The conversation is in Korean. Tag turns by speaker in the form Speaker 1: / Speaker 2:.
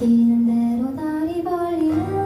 Speaker 1: 기는 대로 다리 벌리는